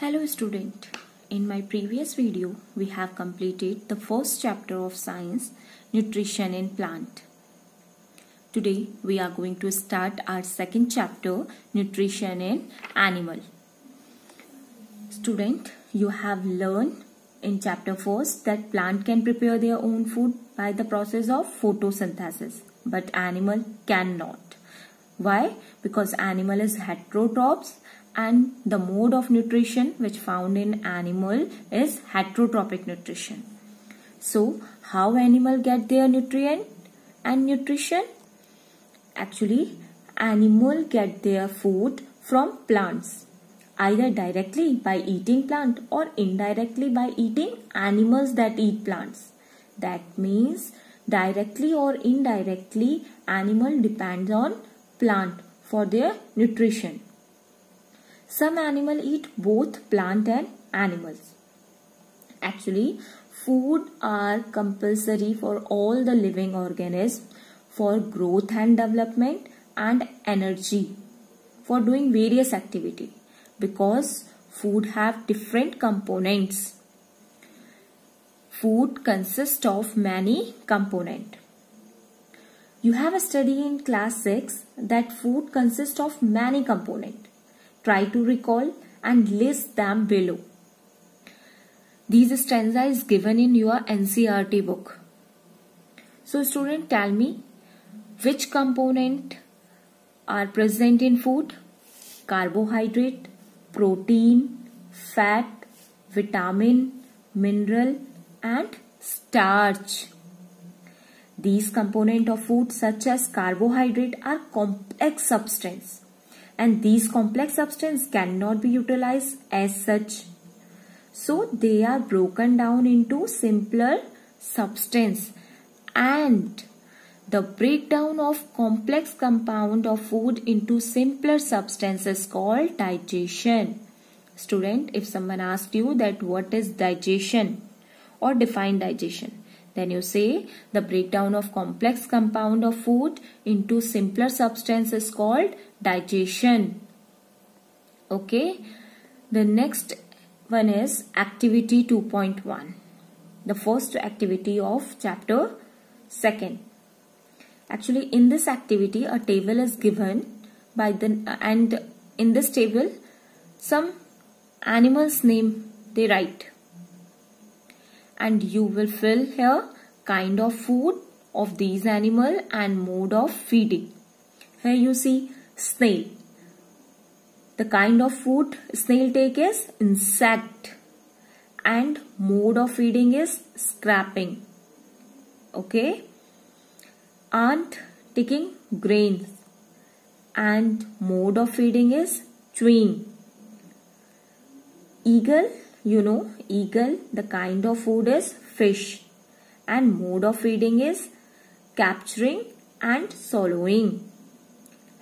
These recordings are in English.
Hello student. In my previous video, we have completed the first chapter of science, nutrition in plant. Today, we are going to start our second chapter, nutrition in animal. Student, you have learned in chapter first that plant can prepare their own food by the process of photosynthesis, but animal cannot. Why? Because animal is heterotrophs and the mode of nutrition which found in animal is heterotrophic nutrition. So, how animal get their nutrient and nutrition? Actually, animal get their food from plants either directly by eating plant or indirectly by eating animals that eat plants. That means directly or indirectly animal depends on plant for their nutrition. Some animal eat both plant and animals. Actually, food are compulsory for all the living organisms for growth and development and energy for doing various activity because food have different components. Food consists of many component. You have a study in class 6 that food consists of many components. Try to recall and list them below. These stanza is given in your NCERT book. So student tell me which component are present in food? Carbohydrate, protein, fat, vitamin, mineral and starch. These components of food such as carbohydrate are complex substance and these complex substance cannot be utilized as such. So they are broken down into simpler substance and the breakdown of complex compound of food into simpler substances called digestion. Student, if someone asked you that what is digestion or define digestion, then you say the breakdown of complex compound of food into simpler substance is called digestion. Okay. The next one is activity 2.1. The first activity of chapter 2nd. Actually in this activity a table is given by the and in this table some animals name they write and you will fill here kind of food of these animal and mode of feeding. Here you see snail. The kind of food snail take is insect and mode of feeding is scraping. Okay. Ant taking grains and mode of feeding is chewing. Eagle you know, eagle, the kind of food is fish and mode of feeding is capturing and swallowing.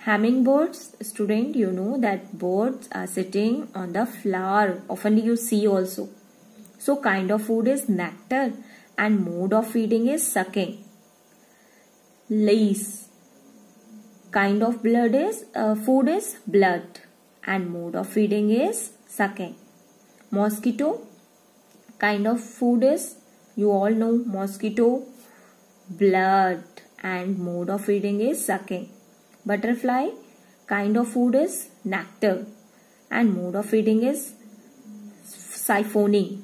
Hummingbirds, student, you know that birds are sitting on the flower. Often you see also. So kind of food is nectar and mode of feeding is sucking. Lice. Kind of blood is uh, food is blood and mode of feeding is sucking mosquito kind of food is. You all know mosquito blood and mode of feeding is sucking. Butterfly kind of food is nectar and mode of feeding is siphoning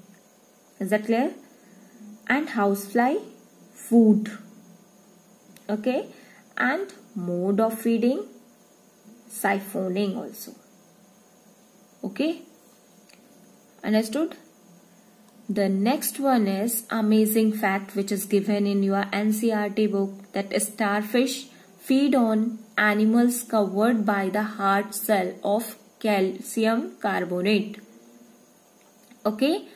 is that clear? And housefly food. Okay? And mode of feeding siphoning also. Okay? Understood? The next one is amazing fact which is given in your NCERT book that starfish feed on animals covered by the hard shell of calcium carbonate. Okay.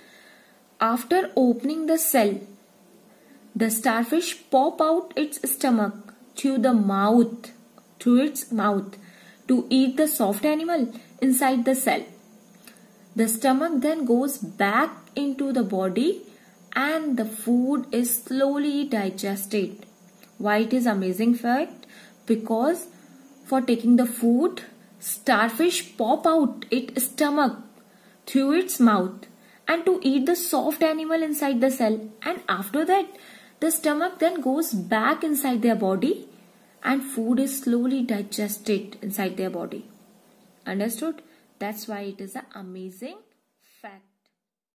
After opening the shell, the starfish pop out its stomach through the mouth, through its mouth to eat the soft animal inside the shell. The stomach then goes back into the body and the food is slowly digested. Why it is amazing fact? Because for taking the food, starfish pop out its stomach through its mouth and to eat the soft animal inside the cell and after that the stomach then goes back inside their body and food is slowly digested inside their body. Understood? That's why it is an amazing fact.